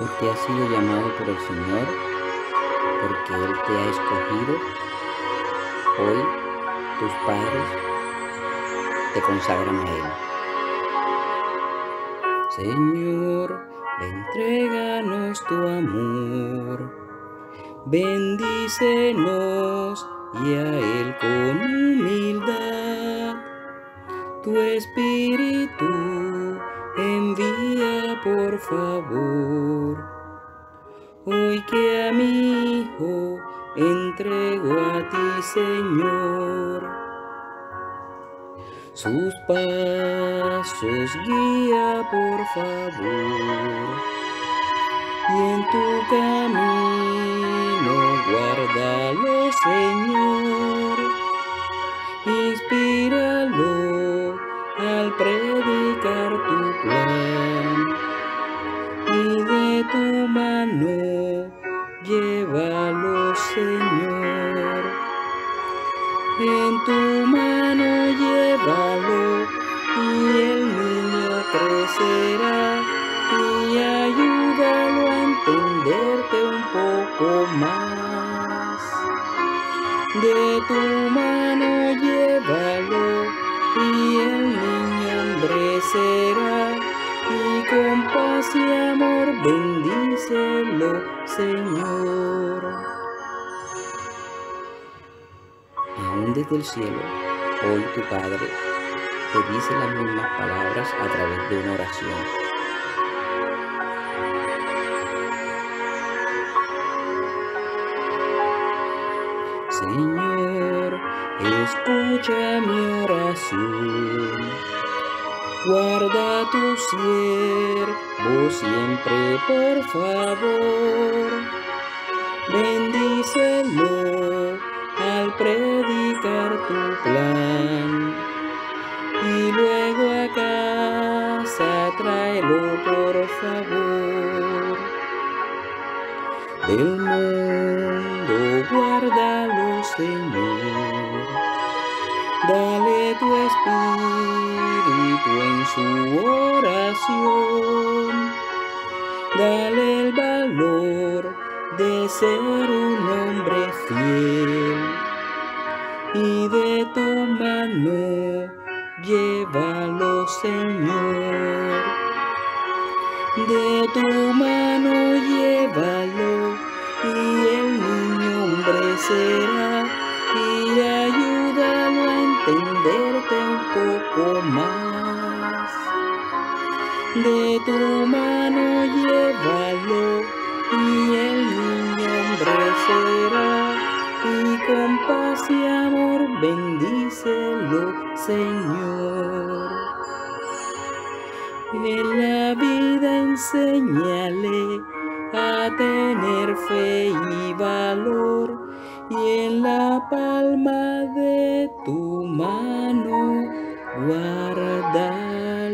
Usted ha sido llamado por el Señor porque Él te ha escogido. Hoy tus padres te consagran a Él. Señor, entréganos tu amor, bendícenos y a Él con humildad. Tu espíritu envía por favor. Hoy que a mi hijo entrego a ti, Señor. Sus pasos guía por favor. Y en tu camino guárdalo, Señor. De tu mano llévalo, Señor. En tu mano llévalo y el niño crecerá y ayúdalo a entenderte un poco más. De tu mano llévalo y el niño paz y amor bendícelo, Señor. Aún desde el cielo, hoy tu Padre te dice las mismas palabras a través de una oración. Señor, escucha mi oración. Guarda tu siervo siempre, por favor. Bendícelo al predicar tu plan. Y luego a casa tráelo, por favor. Del mundo guárdalo, Señor. Dale tu espíritu en su oración. Dale el valor de ser un hombre fiel. Y de tu mano llévalo, Señor. De tu mano llévalo y el niño hombre será poco más. De tu mano llévalo y el niño hombre y con paz y amor bendícelo, Señor. En la vida enséñale a tener fe y valor y en la palma de tu mano guardalo